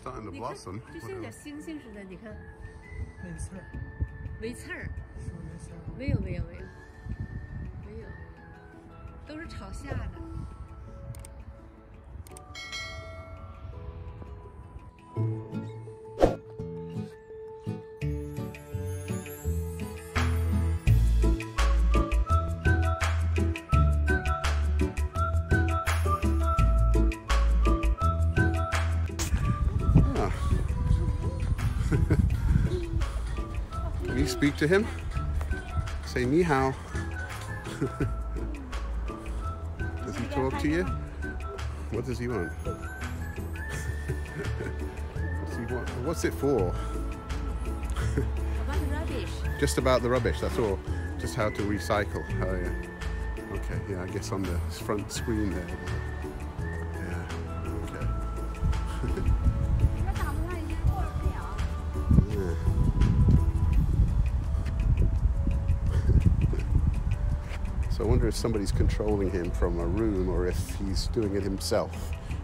starting to 你看，blossom. 就像小星星似的，你看，没刺儿，没刺儿？没有没有没有没有，都是朝下的。You speak to him? Say ni hao. does he talk to you? What does he want? What's, he want? What's it for? About rubbish. Just about the rubbish, that's all. Just how to recycle. Oh, yeah. Okay, yeah, I guess on the front screen there. So I wonder if somebody's controlling him from a room or if he's doing it himself.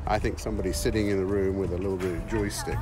I think somebody's sitting in a room with a little bit of joystick